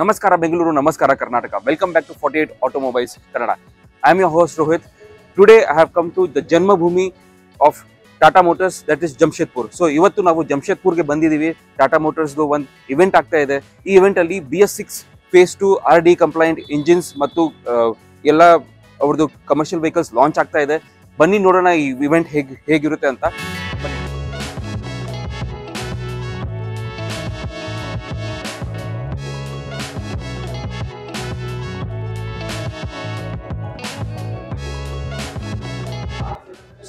ನಮಸ್ಕಾರ ಬೆಂಗಳೂರು, ನಮಸ್ಕಾರ Karnataka. Welcome back to forty eight automobiles Kannada I am your host Rohit today I have come to the janmabhoomi of Tata motors that is Jamshedpur so ಇವತ್ತು ನಾವು ಜಮ್ಶೇದ್ಪುರ್ಗೆ ಬಂದಿದ್ದೀವಿ. ಟಾಟಾ ಮೋಟರ್ಸ್ದು ಒಂದು event ಆಗ್ತಾ ಇದೆ. ಈ ಇವೆಂಟಲ್ಲಿ B S six phase two R D compliant engines ಮತ್ತು ಎಲ್ಲ ಅವ್ರದ್ದು ಕಮರ್ಷಿಯಲ್ ವೆಹಿಕಲ್ಸ್ ಲಾಂಚ್ ಆಗ್ತಾ ಇದೆ. ಬನ್ನಿ ನೋಡೋಣ ಈ ಇವೆಂಟ್ ಹೇಗೆ, ಹೇಗಿರುತ್ತೆ ಅಂತ.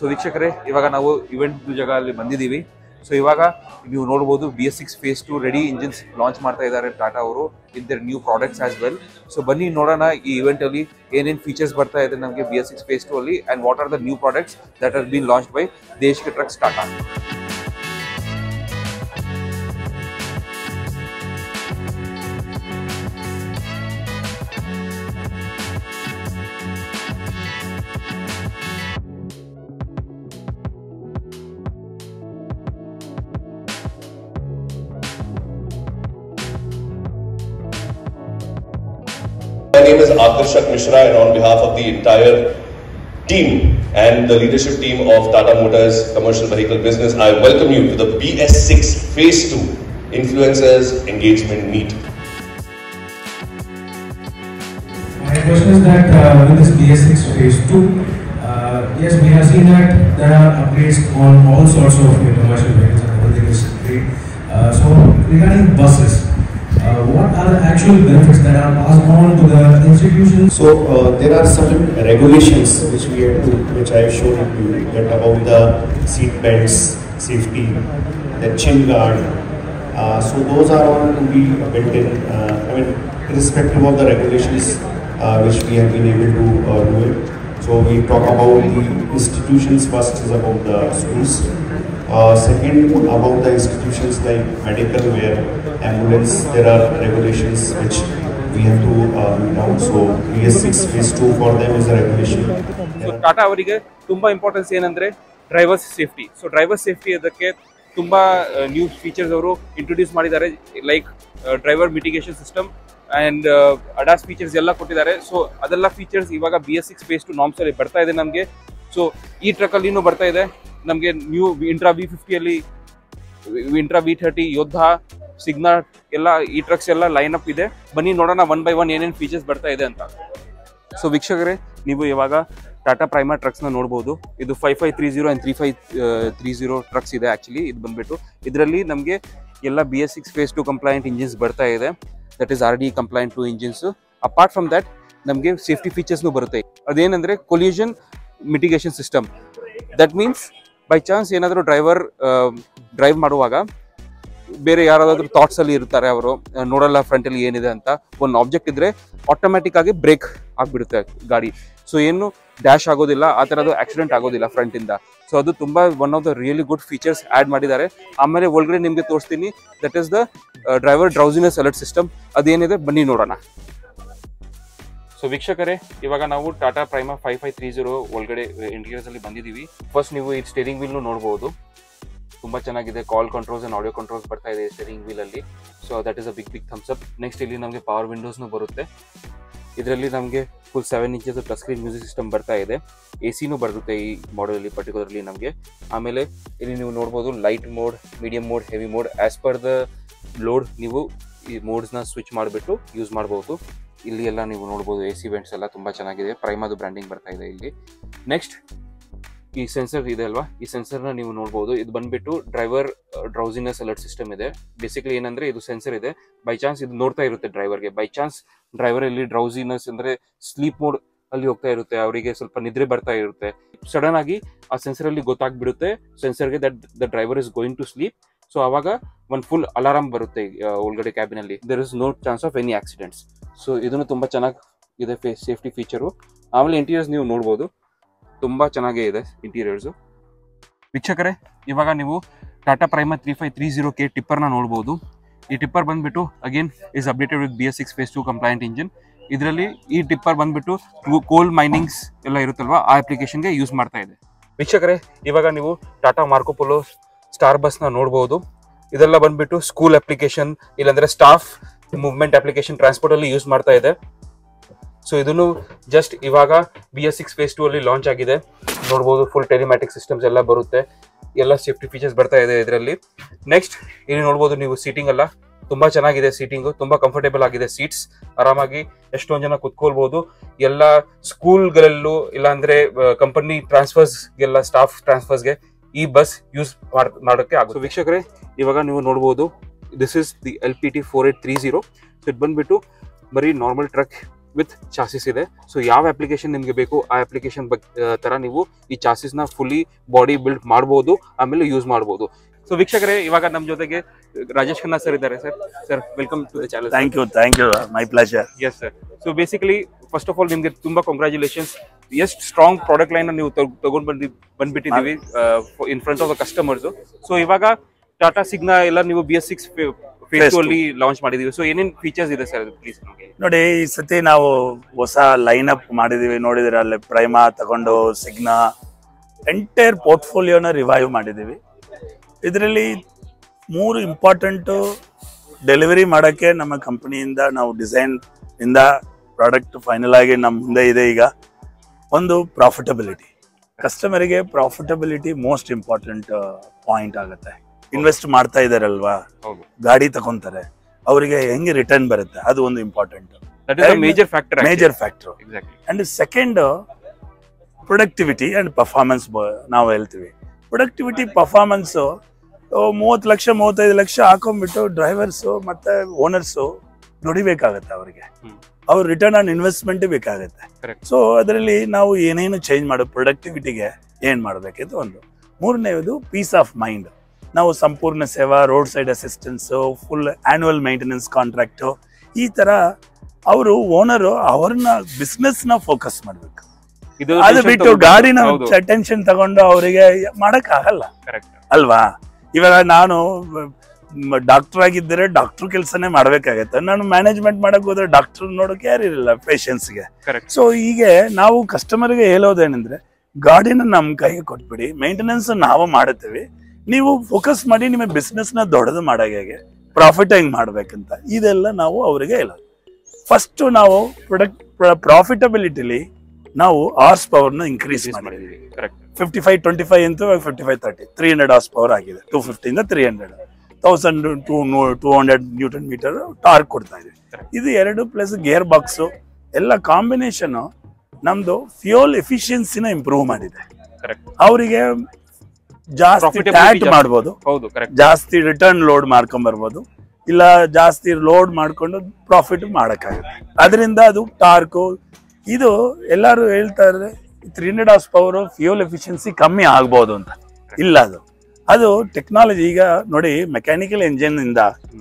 ಸೊ ವೀಕ್ಷಕರೇ, ಇವಾಗ ನಾವು ಇವೆಂಟ್ ಜಾಗ ಅಲ್ಲಿ ಬಂದಿದ್ದೀವಿ. ಸೊ ಇವಾಗ ನೀವು ನೋಡ್ಬೋದು B S six phase two ready engines launch ಮಾಡ್ತಾ ಇದ್ದಾರೆ ಟಾಟಾ ಅವರು in their new products as well so ಬನ್ನಿ ನೋಡೋಣ ಈ ಇವೆಂಟ್ ಅಲ್ಲಿ ಏನೇನು ಫೀಚರ್ಸ್ ಬರ್ತಾ ಇದೆ ನಮಗೆ B S six phase two ಅಲ್ಲಿ and what are the new products that are been launch by ದೇಶ್ truck trucks Tata name is Akarshak Mishra and on behalf of the entire team and the leadership team of Tata Motors Commercial Vehicle Business, I welcome you to the BS6 Phase 2 Influencers Engagement Meet. My question is that uh, with this BS6 phase 2, uh, yes, we have seen that there are upgrades on all sorts of commercial vehicles and everything is great. Uh, so regarding buses, are actual benefits that are passed on to the institutions? So uh, there are certain regulations which we have to, which I have shown to you that about the seat belts, safety, the chin guard. Uh, so those are all to be built in. Uh, I mean, irrespective of the regulations uh, which we have been able to uh, do it. So we talk about the institutions. First is about the schools. Uh, second, about the institutions like medical, where ambulance, there are regulations which we have to uh, meet out. So BS6 phase 2 for them is a regulation. So Tata ಅವರಿಗೆ ತುಂಬಾ importance ಏನಂದ್ರೆ drivers safety so driver safety ಅದಕ್ಕೆ ತುಂಬಾ new features ಅವರು introduce ಮಾಡಿದ್ದಾರೆ like driver mitigation system and ADAS features ಎಲ್ಲ ಕೊಟ್ಟಿದ್ದಾರೆ so ಅದೆಲ್ಲ ಫೀಚರ್ಸ್ ಇವಾಗ B S six phase two norms ಅಲ್ಲಿ ಬರ್ತಾ ಇದೆ ನಮಗೆ ಸೊ ಈ ಟ್ರಕ್ ಇನ್ನೂ ಬರ್ತಾ ಇದೆ. ನಮಗೆ new Intra V ಫಿಫ್ಟಿಯಲ್ಲಿ Intra V thirty Yodha Signa ಎಲ್ಲ, ಈ ಟ್ರಕ್ಸ್ ಎಲ್ಲ ಲೈನ್ ಅಪ್ ಇದೆ. ಬನ್ನಿ ನೋಡೋಣ ಒನ್ ಬೈ ಒನ್ ಏನೇನು ಫೀಚರ್ಸ್ ಬರ್ತಾ ಇದೆ ಅಂತ. ಸೊ ವೀಕ್ಷಕರೇ, ನೀವು ಇವಾಗ ಟಾಟಾ ಪ್ರೈಮಾ ಟ್ರಕ್ಸ್ನ ನೋಡ್ಬೋದು. ಇದು five five three zero and three five three zero trucks ಇದೆ ಆ್ಯಕ್ಚುಲಿ ಇದು ಬಂದ್ಬಿಟ್ಟು. ಇದರಲ್ಲಿ ನಮಗೆ ಎಲ್ಲ B S six phase two compliant engines ಬರ್ತಾ ಇದೆ. That is R D compliant two engines apart from that ನಮಗೆ ಸೇಫ್ಟಿ ಫೀಚರ್ಸ್ನು ಬರುತ್ತೆ. ಅದೇನಂದರೆ collision mitigation system that means by chance ಏನಾದರೂ ಡ್ರೈವರ್ ಡ್ರೈವ್ ಮಾಡುವಾಗ, ಬೇರೆ ಯಾರಾದರೂ ಥಾಟ್ಸ್ ಅಲ್ಲಿ ಇರ್ತಾರೆ ಅವರು ನೋಡಲ್ಲ ಫ್ರಂಟ್ ಅಲ್ಲಿ ಏನಿದೆ ಅಂತ, ಒಂದು ಆಬ್ಜೆಕ್ಟ್ ಇದ್ರೆ ಆಟೋಮ್ಯಾಟಿಕ್ ಆಗಿ ಬ್ರೇಕ್ ಆಗಿಬಿಡುತ್ತೆ ಗಾಡಿ. ಸೊ ಏನು ಡ್ಯಾಶ್ ಆಗೋದಿಲ್ಲ, ಆ ಥರದ್ದು ಆಕ್ಸಿಡೆಂಟ್ ಆಗೋದಿಲ್ಲ ಫ್ರಂಟ್ ಇಂದ. ಸೊ ಅದು ತುಂಬ one of the really good features add ಮಾಡಿದ್ದಾರೆ. ಆಮೇಲೆ ಒಳಗಡೆ ನಿಮಗೆ ತೋರಿಸ್ತೀನಿ that is the driver drowsiness alert system ಅದೇನಿದೆ, ಬನ್ನಿ ನೋಡೋಣ. ಸೊ ವೀಕ್ಷಕರೇ, ಇವಾಗ ನಾವು Tata Prima five five three zero ಒಳಗಡೆ ಇಂಟೀರಿಯರ್ಸ್ ಅಲ್ಲಿ ಬಂದಿದ್ದೀವಿ. ಫಸ್ಟ್ ನೀವು ಈ ಸ್ಟೇರಿಂಗ್ ವೀಲ್ನು ನೋಡಬಹುದು ತುಂಬಾ ಚೆನ್ನಾಗಿದೆ. Call controls and audio controls ಬರ್ತಾ ಇದೆ ಸ್ಟೇರಿಂಗ್ ವೀಲ್ ಅಲ್ಲಿ. So that is a big big thumbs up next ಇಲ್ಲಿ ನಮಗೆ ಪವರ್ ವಿಂಡೋಸ್ನು ಬರುತ್ತೆ. ಇದರಲ್ಲಿ ನಮಗೆ full seven inches touch screen music system ಬರ್ತಾ ಇದೆ. ಎ ಸಿನೂ ಬರುತ್ತೆ ಈ ಮಾಡಲಲ್ಲಿ ಪರ್ಟಿಕ್ಯುಲರ್ಲಿ ನಮಗೆ. ಆಮೇಲೆ ಇಲ್ಲಿ ನೀವು ನೋಡ್ಬೋದು light mode medium mode heavy mode as per the load ನೀವು ಈ ಮೋಡ್ಸ್ನ ಸ್ವಿಚ್ ಮಾಡಿಬಿಟ್ಟು ಯೂಸ್ ಮಾಡ್ಬೋದು. ಇಲ್ಲಿ ಎಲ್ಲ ನೀವು ನೋಡ್ಬೋದು ಎ ಸಿ ವೆಂಟ್ಸ್ ಎಲ್ಲ ತುಂಬ ಚೆನ್ನಾಗಿದೆ. ಪ್ರೈಮದು ಬ್ರ್ಯಾಂಡಿಂಗ್ ಬರ್ತಾ ಇದೆ ಇಲ್ಲಿ. ನೆಕ್ಸ್ಟ್ ಈ ಸೆನ್ಸರ್ ಇದೆ ಅಲ್ವಾ? ಈ ಸೆನ್ಸರ್ನ ನೀವು ನೋಡ್ಬೋದು. ಇದು ಬಂದ್ಬಿಟ್ಟು ಡ್ರೈವರ್ ಡ್ರೌಸಿನೆಸ್ ಅಲರ್ಟ್ ಸಿಸ್ಟಮ್ ಇದೆ. ಬೇಸಿಕಲಿ ಏನಂದ್ರೆ ಇದು ಸೆನ್ಸರ್ ಇದೆ. ಬೈ ಚಾನ್ಸ್ ಇದು ನೋಡ್ತಾ ಇರುತ್ತೆ ಡ್ರೈವರ್ಗೆ ಬೈ ಚಾನ್ಸ್ ಡ್ರೈವರ್ ಇಲ್ಲಿ ಡ್ರೌಸಿನೆಸ್ ಅಂದ್ರೆ ಸ್ಲೀಪ್ ಮೋಡ್ ಅಲ್ಲಿ ಹೋಗ್ತಾ ಇರುತ್ತೆ. ಅವರಿಗೆ ಸ್ವಲ್ಪ ನಿದ್ರೆ ಬರ್ತಾ ಇರುತ್ತೆ. ಸಡನ್ ಆಗಿ ಆ ಸೆನ್ಸರ್ ಅಲ್ಲಿ ಗೊತ್ತಾಗ್ಬಿಡುತ್ತೆ. ಸೆನ್ಸರ್ಗೆ that the driver is going to sleep so ಅವಾಗ ಒಂದು ಫುಲ್ ಅಲಾರಾಮ್ ಬರುತ್ತೆ ಒಳಗಡೆ ಕ್ಯಾಬಿನ್ ಅಲ್ಲಿ. There is no chance of any accidents so ಇದನ್ನು ತುಂಬಾ ಚೆನ್ನಾಗಿ ಇದೆ ಸೇಫ್ಟಿ ಫೀಚರು ಆಮೇಲೆ ಇಂಟೀರಿಯರ್ಸ್ ನೀವು ನೋಡ್ಬೋದು. ತುಂಬಾ ಚೆನ್ನಾಗೇ ಇದೆ ಇಂಟೀರಿಯರ್ಸು ವೀಕ್ಷಕರೇ, ಇವಾಗ ನೀವು Tata Prima three five three zero K ಟಿಪ್ಪರ್ನ ನೋಡ್ಬೋದು. ಈ ಟಿಪ್ಪರ್ ಬಂದ್ಬಿಟ್ಟು again is updated with B S six phase two compliant engine ಇದರಲ್ಲಿ ಈ ಟಿಪ್ಪರ್ ಬಂದ್ಬಿಟ್ಟು ಕೋಲ್ ಮೈನಿಂಗ್ಸ್ ಎಲ್ಲ ಇರುತ್ತಲ್ವಾ, ಆ ಅಪ್ಲಿಕೇಶನ್ಗೆ ಯೂಸ್ ಮಾಡ್ತಾ ಇದೆ. ವೀಕ್ಷಕರೇ, ಇವಾಗ ನೀವು ಟಾಟಾ ಮಾರ್ಕೋಪೋಲೋ ಸ್ಟಾರ್ ಬಸ್ನ ನೋಡ್ಬೋದು. ಇದೆಲ್ಲ ಬಂದ್ಬಿಟ್ಟು ಸ್ಕೂಲ್ ಅಪ್ಲಿಕೇಶನ್ ಇಲ್ಲಾಂದ್ರೆ ಸ್ಟಾಫ್ ಮೂವ್ಮೆಂಟ್ ಅಪ್ಲಿಕೇಶನ್ ಟ್ರಾನ್ಸ್ಪೋರ್ಟ್ ಅಲ್ಲಿ ಯೂಸ್ ಮಾಡ್ತಾ ಇದೆ. ಸೊ ಇದನ್ನು ಜಸ್ಟ್ ಇವಾಗ B S six phase two ಅಲ್ಲಿ ಲಾಂಚ್ ಆಗಿದೆ. ನೋಡ್ಬೋದು ಫುಲ್ ಟೆಲಿಮ್ಯಾಟಿಕ್ ಸಿಸ್ಟಮ್ಸ್ ಎಲ್ಲ ಬರುತ್ತೆ. ಎಲ್ಲ ಸೇಫ್ಟಿ ಫೀಚರ್ಸ್ ಬರ್ತಾ ಇದೆ ಇದರಲ್ಲಿ. ನೆಕ್ಸ್ಟ್ ಇಲ್ಲಿ ನೋಡ್ಬೋದು ನೀವು ಸೀಟಿಂಗ್ ಎಲ್ಲ. ತುಂಬಾ ಚೆನ್ನಾಗಿದೆ ಸೀಟಿಂಗು ತುಂಬಾ ಕಂಫರ್ಟೇಬಲ್ ಆಗಿದೆ ಸೀಟ್ಸ್ ಆರಾಮಾಗಿ ಎಷ್ಟೊಂದು ಜನ ಕುತ್ಕೊಳ್ಬಹುದು ಎಲ್ಲ ಸ್ಕೂಲ್ಗಳಲ್ಲೂ ಇಲ್ಲಾಂದ್ರೆ ಕಂಪನಿ ಟ್ರಾನ್ಸ್ಫರ್ಸ್ಗೆಲ್ಲ ಸ್ಟಾಫ್ ಟ್ರಾನ್ಸ್ಫರ್ಸ್ಗೆ ಈ ಬಸ್ ಯೂಸ್ ಮಾಡೋಕ್ಕೆ ಆಗುತ್ತೆ. ವೀಕ್ಷಕರೇ ಇವಾಗ ನೀವು ನೋಡ್ಬೋದು this is the L P T four eight three zero so ಇದು ಬಂದ್ಬಿಟ್ಟು ಬರೀ ನಾರ್ಮಲ್ ಟ್ರಕ್ ವಿತ್ ಚಾಸಿಸ್ ಇದೆ. ಸೊ ಯಾವ ಅಪ್ಲಿಕೇಶನ್ ನಿಮಗೆ ಬೇಕು ಆ ಅಪ್ಲಿಕೇಶನ್ ಬಗ್ ತರ ನೀವು ಈ ಚಾಸಿಸ್ನ ಫುಲ್ಲಿ ಬಾಡಿ ಬಿಲ್ಡ್ ಮಾಡ್ಬೋದು ಆಮೇಲೆ ಯೂಸ್ ಮಾಡ್ಬೋದು. ಸೊ ವೀಕ್ಷಕರೇ ಇವಾಗ ನಮ್ಮ ಜೊತೆಗೆ ರಾಜೇಶ್ ಖನ್ನಾ ಸರ್ ಇದ್ದಾರೆ. Sir sir welcome to the channel thank you thank you my pleasure yes sir so basically first of all ನಿಮಗೆ ತುಂಬಾ ಕಂಗ್ರ್ಯಾಚುಲೇಷನ್ಸ್ ಎಷ್ಟು ಸ್ಟ್ರಾಂಗ್ ಪ್ರಾಡಕ್ಟ್ ಲೈನ್ ನೀವು ತಗೊಂಡ್ ಬಂದಿ ಬಂದ್ಬಿಟ್ಟಿದೀವಿ in front of the customers so ಇವಾಗ ಟಾಟಾ ಸಿಗ್ನಾ ಎಲ್ಲ ನೀವು ಬಿ ಎಸ್ ಸಿಕ್ಸ್ ಅಲ್ಲಿ ಲಾಂಚ್ ಮಾಡಿದೀವಿ ಸೊ ಏನೇನ್ ಫೀಚರ್ಸ್ ಇದೆ ಸರ್ ಪ್ಲೀಸ್ ನೋಡಿ ಈ ಸತಿ ನಾವು ಹೊಸ ಲೈನ್ ಅಪ್ ಮಾಡಿದೀವಿ ನೋಡಿದ್ರೆ ಅಲ್ಲಿ ಪ್ರೈಮಾ ತಗೊಂಡು ಸಿಗ್ನಾ ಎಂಟೈರ್ ಪೋರ್ಟ್ಫೋಲಿಯೋನ ರಿವೈವ್ ಮಾಡಿದೀವಿ ಇದರಲ್ಲಿ ಮೂರು ಇಂಪಾರ್ಟೆಂಟು ಡೆಲಿವರಿ ಮಾಡೋಕ್ಕೆ ನಮ್ಮ ಕಂಪನಿಯಿಂದ ನಾವು ಡಿಸೈನ್ ಇಂದ ಪ್ರಾಡಕ್ಟ್ ಫೈನಲ್ ಆಗಿ ನಮ್ಮ ಮುಂದೆ ಇದೆ ಈಗ. ಒಂದು ಪ್ರಾಫಿಟಬಿಲಿಟಿ ಕಸ್ಟಮರಿಗೆ ಪ್ರಾಫಿಟಬಿಲಿಟಿ ಮೋಸ್ಟ್ ಇಂಪಾರ್ಟೆಂಟ್ ಪಾಯಿಂಟ್ ಆಗುತ್ತೆ. ಇನ್ವೆಸ್ಟ್ ಮಾಡ್ತಾ ಇದಾರಲ್ವಾ? ಗಾಡಿ ತಗೊಂತಾರೆ ಅವರಿಗೆ ಹೆಂಗೆ ರಿಟರ್ನ್ ಬರುತ್ತೆ? ಅದು ಒಂದು important major factor major factor and second productivity and performance ನಾವು ಹೇಳ್ತೀವಿ. ಪ್ರೊಡಕ್ಟಿವಿಟಿ ಪರ್ಫಾರ್ಮೆನ್ಸ್ ಮೂವತ್ತು ಲಕ್ಷ ಮೂವತ್ತೈದು ಲಕ್ಷ ಹಾಕೊಂಡ್ಬಿಟ್ಟು ಡ್ರೈವರ್ಸು ಮತ್ತೆ ಓನರ್ಸು ದುಡಿಬೇಕಾಗತ್ತೆ ಅವರಿಗೆ. ಅವ್ರ ರಿಟರ್ನ್ ಆನ್ ಇನ್ವೆಸ್ಟ್ಮೆಂಟ್ ಬೇಕಾಗುತ್ತೆ. ಸೊ ಅದರಲ್ಲಿ ನಾವು ಏನೇನು ಚೇಂಜ್ ಮಾಡೋ ಪ್ರೊಡಕ್ಟಿವಿಟಿಗೆ ಏನ್ ಮಾಡಬೇಕಿತ್ತು ಒಂದು. ಮೂರನೇದು ಪೀಸ್ ಆಫ್ ಮೈಂಡ್ ನಾವು Sampoorna Seva road side assistance full annual maintenance contract ಈ ತರ ಅವರು ಓನರ್ ಅವ್ರನ್ನ ಬಿಸ್ನೆಸ್ನ ಫೋಕಸ್ ಮಾಡ್ಬೇಕು. ಅದು ಬಿಟ್ಟು ಗಾಡಿನ ಅಟೆನ್ಷನ್ ಟೆನ್ಷನ್ ತಗೊಂಡು ಅವರಿಗೆ ಮಾಡಕ್ ಆಗಲ್ಲ ಕರೆಕ್ಟ್ ಅಲ್ವಾ? ಇವಾಗ ನಾನು ಡಾಕ್ಟರ್ ಆಗಿದ್ದರೆ ಡಾಕ್ಟರ್ ಕೆಲಸನೇ ಮಾಡ್ಬೇಕಾಗತ್ತೆ. ನಾನು ಮ್ಯಾನೇಜ್ಮೆಂಟ್ ಮಾಡಕ್ ಹೋದ್ರೆ ಡಾಕ್ಟರ್ ನೋಡೋಕೆ ಪೇಷನ್ಸ್ಗೆ ಕರೆಕ್ಟ್ ಸೊ ಹೀಗೆ ನಾವು ಕಸ್ಟಮರ್ಗೆ ಹೇಳೋದೇನೆಂದ್ರೆ ಗಾಡಿನ ನಮ್ಮ ಕೈಗೆ ಕೊಟ್ಬಿಡಿ ಮೇಂಟೆನೆನ್ಸ್ ನಾವು ಮಾಡುತ್ತೇವೆ. ನೀವು ಫೋಕಸ್ ಮಾಡಿ ನಿಮ್ಮ ಬಿಸ್ನೆಸ್ನ ದೊಡ್ಡದು ಮಾಡೋಕೆ ಹೇಗೆ ಪ್ರಾಫಿಟ್ ಹೆಂಗ್ ಮಾಡ್ಬೇಕಂತ ಇದೆಲ್ಲ ನಾವು ಅವರಿಗೆ ಹೇಳೋದು. ಫಸ್ಟು ನಾವು ಪ್ರೊಡಕ್ಟ್ ಪ್ರಾಫಿಟಬಿಲಿಟಿಲಿ ನಾವು ಹಾರ್ಸ್ ಪವರ್ನ ಇನ್ಕ್ರೀಸ್ ಮಾಡಿದ್ವಿ ಮಾಡಿದೀವಿ correct fifty five twenty five ಅಂತೂ fifty five thirty three hundred horse power ಆಗಿದೆ two ಫಿಫ್ಟಿಯಿಂದ three hundred thousand two two hundred newton metre torque ಕೊಡ್ತಾ ಇದೆ. ಇದು ಎರಡು ಪ್ಲಸ್ ಗೇರ್ ಬಾಕ್ಸು ಎಲ್ಲ ಕಾಂಬಿನೇಷನ್ ನಮ್ದು ಫ್ಯೂಯಲ್ ಎಫಿಷಿಯನ್ಸಿನ ಇಂಪ್ರೂವ್ ಮಾಡಿದೆ. ಅವರಿಗೆ ಜಾಸ್ತಿ ಟ್ಯಾಟ್ ಮಾಡ್ಬೋದು. ಜಾಸ್ತಿ ರಿಟರ್ನ್ ಲೋಡ್ ಮಾಡ್ಕೊಂಡ್ ಬರ್ಬೋದು ಇಲ್ಲ ಜಾಸ್ತಿ ಲೋಡ್ ಮಾಡ್ಕೊಂಡು ಪ್ರಾಫಿಟ್ ಮಾಡೋಕ್ಕಾಗುತ್ತೆ ಅದರಿಂದ ಅದು ಟಾರ್ಕು ಇದು ಎಲ್ಲರೂ ಹೇಳ್ತಾ ಇದ್ರೆ three hundred horse power fuel efficiency ಕಮ್ಮಿ ಆಗ್ಬೋದು ಅಂತ. ಇಲ್ಲ ಅದು. ಅದು ಟೆಕ್ನಾಲಜಿ ಈಗ ನೋಡಿ ಮೆಕ್ಯಾನಿಕಲ್ ಇಂಜಿನ್ ಇಂದ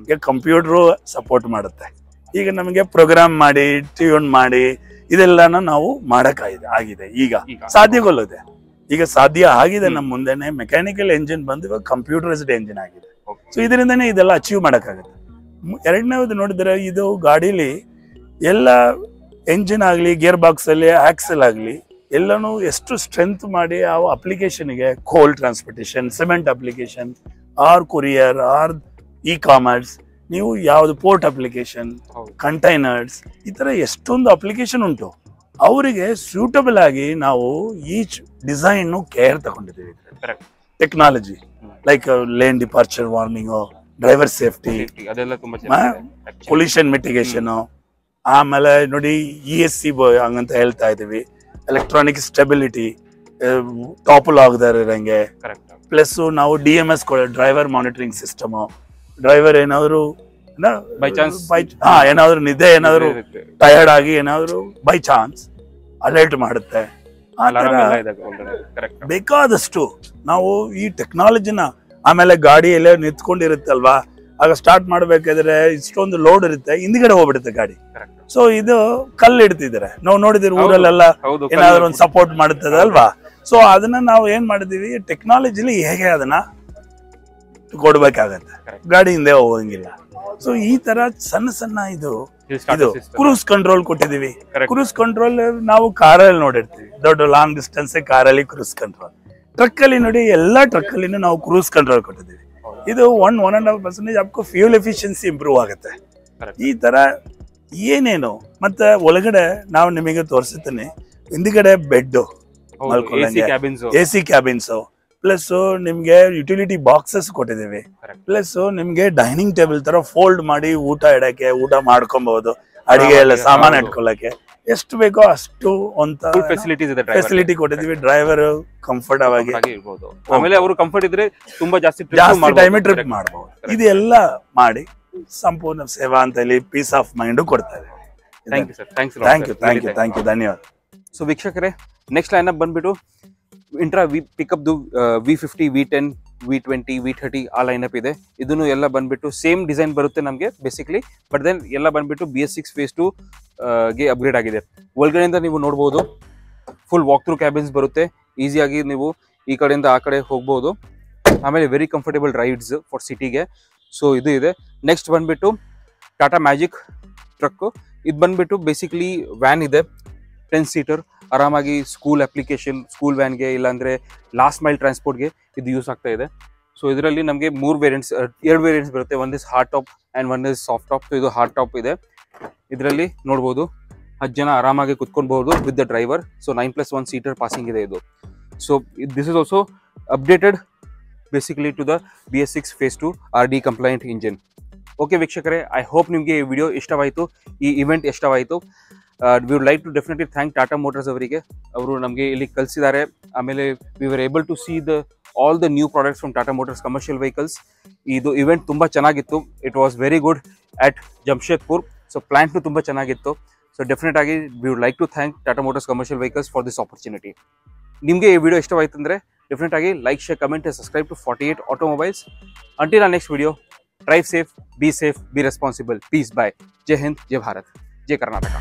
ಈಗ ಕಂಪ್ಯೂಟರ್ ಸಪೋರ್ಟ್ ಮಾಡುತ್ತೆ. ಈಗ ನಮಗೆ ಪ್ರೋಗ್ರಾಮ್ ಮಾಡಿ ಟ್ಯೂನ್ ಮಾಡಿ ಇದೆಲ್ಲನ ನಾವು ಮಾಡೋಕ್ಕಾಗಿದೆ ಆಗಿದೆ. ಈಗ ಸಾಧ್ಯಗೊಲ್ಲದೆ ಸಾಧ್ಯಗೊಳ್ಳದೆ. ಈಗ ಸಾಧ್ಯ ಆಗಿದೆ ನಮ್ಮ ಮುಂದೆನೆ. ಮೆಕ್ಯಾನಿಕಲ್ ಎಂಜಿನ್ ಬಂದು ಇವಾಗ ಕಂಪ್ಯೂಟರೈಸ್ಡ್ ಎಂಜಿನ್ ಆಗಿದೆ. ಸೊ ಇದರಿಂದನೇ ಇದೆಲ್ಲ ಅಚೀವ್ ಮಾಡೋಕ್ಕಾಗುತ್ತೆ. ಎರಡನೇದು ನೋಡಿದ್ರೆ ಇದು ಗಾಡೀಲಿ ಎಲ್ಲ ಎಂಜಿನ್ ಆಗಲಿ ಗೇರ್ ಬಾಕ್ಸ್ ಅಲ್ಲಿ ಆಕ್ಸೆಲ್ ಆಗಲಿ ಎಲ್ಲನೂ ಎಷ್ಟು ಸ್ಟ್ರೆಂತ್ ಮಾಡಿ ಆ ಅಪ್ಲಿಕೇಶನ್ಗೆ coal transportation cement application or courier or e commerce ನೀವು ಯಾವ್ದು ಪೋರ್ಟ್ ಅಪ್ಲಿಕೇಶನ್ ಕಂಟೈನರ್ಸ್ ಈ ತರ ಎಷ್ಟೊಂದು ಅಪ್ಲಿಕೇಶನ್ ಉಂಟು. ಅವರಿಗೆ ಸೂಟಬಲ್ ಆಗಿ ನಾವು ಈಚ್ ಡಿಸೈನ್ ಕೇರ್ ತಗೊಂಡಿದ್ದೀವಿ. Technology like lane departure warning driver safety pollution mitigation ಆಮೇಲೆ ನೋಡಿ ಇ ಎಸ್ ಸಿ ಹಂಗಂತ ಹೇಳ್ತಾ ಇದೀವಿ ಎಲೆಕ್ಟ್ರಾನಿಕ್ ಸ್ಟೆಬಿಲಿಟಿ ಟಾಪಲ್ ಆಗದೆ ಇರಂಗೆ. ಕರೆಕ್ಟ್ ಪ್ಲಸ್ ನಾವು D M S driver monitoring system driver ಏನಾದ್ರು ಬೈ ಚಾನ್ಸ್ ಹಾ ಏನಾದ್ರು ನಿದ್ದೆ ಏನಾದ್ರು ಟಯರ್ಡ್ ಆಗಿ ಏನಾದ್ರು ಬೈ ಚಾನ್ಸ್ ಅಲರ್ಟ್ ಮಾಡುತ್ತೆ. ಬೇಕಾದಷ್ಟು ನಾವು ಈ ಟೆಕ್ನಾಲಜಿನ ಆಮೇಲೆ ಗಾಡಿ ಎಲ್ಲ ನಿಂತ್ಕೊಂಡಿರುತ್ತಲ್ವಾ? ಆಗ ಸ್ಟಾರ್ಟ್ ಮಾಡ್ಬೇಕಾದ್ರೆ ಇಷ್ಟೊಂದು ಲೋಡ್ ಇರುತ್ತೆ ಹಿಂದ್ಗಡೆ ಹೋಗ್ಬಿಡುತ್ತೆ ಗಾಡಿ. ಕರೆಕ್ಟ್ ಸೊ ಇದು ಕಲ್ಲು ಇಡ್ತಿದ್ದಾರೆ. ನಾವು ನೋಡಿದಿರ ಊರಲ್ಲೆಲ್ಲ ಏನಾದ್ರು ಒಂದು ಸಪೋರ್ಟ್ ಮಾಡುತ್ತದೆ ಅಲ್ವಾ? ಸೊ ಅದನ್ನ ನಾವು ಏನ್ ಮಾಡಿದೀವಿ? ಟೆಕ್ನಾಲಜಿಲಿ ಹೇಗೆ ಅದನ್ನ ಕೊಡ್ಬೇಕಾಗತ್ತೆ. ಗಾಡಿ ಹಿಂದೆ ಹೋಗಂಗಿಲ್ಲ. ಸೊ ಈ ತರ ಸಣ್ಣ ಸಣ್ಣ ಇದು ಇದು ಕ್ರೂಸ್ ಕಂಟ್ರೋಲ್ ಕೊಟ್ಟಿದೀವಿ. ಕ್ರೂಸ್ ಕಂಟ್ರೋಲ್ ನಾವು ಕಾರಲ್ಲಿ ನೋಡಿರ್ತೀವಿ. ದೊಡ್ಡ ಲಾಂಗ್ ಡಿಸ್ಟೆನ್ಸ್ ಕಾರಲ್ಲಿ ಕ್ರೂಸ್ ಕಂಟ್ರೋಲ್ ಟ್ರಕ್ ಅಲ್ಲಿ ನೋಡಿ ಎಲ್ಲಾ ಟ್ರಕ್ ಅಲ್ಲಿ ನಾವು ಕ್ರೂಸ್ ಕಂಟ್ರೋಲ್ ಕೊಟ್ಟಿದೀವಿ. ಇದು one one and half percentage Appiko fuel efficiency improve ಆಗುತ್ತೆ. ಈ ತರ ಏನೇನು. ಮತ್ತೆ ಒಳಗಡೆ ನಾವು ನಿಮಗೆ ತೋರಿಸುತ್ತೇನೆ ಹಿಂದ್ಗಡೆ bed AC cabins. A C cabins. Plus ನಿಮ್ಗೆ ಯುಟಿಲಿಟಿ ಬಾಕ್ಸಸ್ ಕೊಟ್ಟಿದ್ದೀವಿ. ಪ್ಲಸ್ ನಿಮ್ಗೆ ಡೈನಿಂಗ್ ಟೇಬಲ್ ತರ ಫೋಲ್ಡ್ ಮಾಡಿ ಊಟ ಇಡಕ್ಕೆ ಊಟ ಮಾಡ್ಕೊಬಹುದು ಅಡಿಗೆ ಎಲ್ಲ ಸಾಮಾನು. ಇಟ್ಕೊಳ್ಳಕ್ಕೆ. ಎಷ್ಟು ಬೇಕೋ ಅಷ್ಟು ಅಂತ ಫೆಸಿಲಿಟಿ ಕೊಟ್ಟಿದೀವಿ ಡ್ರೈವರ್ ಕಂಫರ್ಟ್ ಆಗಿ ಆಮೇಲೆ ಅವರು ಕಂಫರ್ಟ್ ಇದ್ರೆ ತುಂಬಾ ಜಾಸ್ತಿ ಜಾಸ್ತಿ. ಟೈಮ್ ಟ್ರಿಪ್ ಮಾಡಬಹುದು ಇದೆಲ್ಲ ಮಾಡಿ ಸಂಪೂರ್ಣ ಸೇವಾ ಅಂತ ಹೇಳಿ ಪೀಸ್ ಆಫ್ ಮೈಂಡ್ ಕೊಡ್ತಾರೆ thank you sir thank you thank you thank you ಧನ್ಯವಾದ. ಸೊ ವೀಕ್ಷಕರೇ ನೆಕ್ಸ್ಟ್ ಲೈನ್ ಅಪ್ ಬಂದ್ಬಿಟ್ಟು Intra V pickup V fifty V ten V twenty V thirty ಆ ಲೈನ್ ಅಪ್ ಇದೆ. ಇದನ್ನು ಎಲ್ಲ ಬಂದ್ಬಿಟ್ಟು ಸೇಮ್ ಡಿಸೈನ್ ಬರುತ್ತೆ ನಮಗೆ ಬೇಸಿಕ್ಲಿ ಬಟ್ ದೆನ್ ಎಲ್ಲ ಬಂದ್ಬಿಟ್ಟು B S six phase two ಗೆ ಅಪ್ಗ್ರೇಡ್ ಆಗಿದೆ. ಒಳಗಡೆಯಿಂದ ನೀವು ನೋಡ್ಬೋದು ಫುಲ್ ವಾಕ್ ಥ್ರೂ ಕ್ಯಾಬಿನ್ಸ್ ಬರುತ್ತೆ ಈಸಿಯಾಗಿ ನೀವು ಈ ಕಡೆಯಿಂದ ಆ ಕಡೆ ಹೋಗ್ಬೋದು. ಆಮೇಲೆ ವೆರಿ ಕಂಫರ್ಟೇಬಲ್ ರೈಡ್ಸ್ ಫಾರ್ ಸಿಟಿಗೆ ಸೊ ಇದು ಇದೆ. ನೆಕ್ಸ್ಟ್ ಬಂದ್ಬಿಟ್ಟು ಟಾಟಾ ಮ್ಯಾಜಿಕ್ ಟ್ರಕ್ ಇದು ಬಂದ್ಬಿಟ್ಟು ಬೇಸಿಕಲಿ ವ್ಯಾನ್ ಇದೆ. ಟೆನ್ ಸೀಟರ್ ಆರಾಮಾಗಿ ಸ್ಕೂಲ್ ಅಪ್ಲಿಕೇಶನ್ ಸ್ಕೂಲ್ ವ್ಯಾನ್ಗೆ ಇಲ್ಲಾಂದ್ರೆ ಲಾಸ್ಟ್ ಮೈಲ್ ಟ್ರಾನ್ಸ್ಪೋರ್ಟ್ಗೆ ಇದು ಯೂಸ್ ಆಗ್ತಾ ಇದೆ. ಸೊ ಇದರಲ್ಲಿ ನಮಗೆ ಮೂರು ವೇರಿಯಂಟ್ಸ್ ಎರಡು ವೇರಿಯಂಟ್ಸ್ ಬರುತ್ತೆ. One is hard top and one is soft top ಇದು ಹಾರ್ಟ್ ಟಾಪ್ ಇದೆ. ಇದರಲ್ಲಿ ನೋಡ್ಬೋದು. ಹತ್ತು ಜನ ಆರಾಮಾಗಿ ಕುತ್ಕೊಬಹುದು with the driver so nine plus one seater passing ಇದೆ ಇದು. So this is also updated basically to the B S six phase two R D compliant engine okay ವೀಕ್ಷಕರೇ ಐ ಹೋಪ್ ನಿಮಗೆ ಈ ವಿಡಿಯೋ ಇಷ್ಟವಾಯಿತು. ಈ ಇವೆಂಟ್ ಇಷ್ಟವಾಯಿತು. We would like to definitely thank Tata motors ಅವರಿಗೆ. ಅವರು ನಮಗೆ ಇಲ್ಲಿ ಕಲಿಸಿದ್ದಾರೆ ಆಮೇಲೆ we were able to see the all the new products from Tata motors commercial vehicles ಇದು ಇವೆಂಟ್ ತುಂಬ ಚೆನ್ನಾಗಿತ್ತು. It was very good at Jamshedpur so ಪ್ಲ್ಯಾಂಟ್ನು ತುಂಬ ಚೆನ್ನಾಗಿತ್ತು. ಸೊ ಡೆಫಿನೆಟ್ ಆಗಿ we would like to thank Tata motors commercial vehicles for this opportunity ನಿಮಗೆ ಈ video ಇಷ್ಟವಾಯ್ತು ಅಂದರೆ ಡೆಫಿನೆಟ್ ಆಗಿ like share comment subscribe to forty eight automobiles until ಆ next video drive safe be safe be responsible peace bye Jai Hind Jai Bharat Jai Karnataka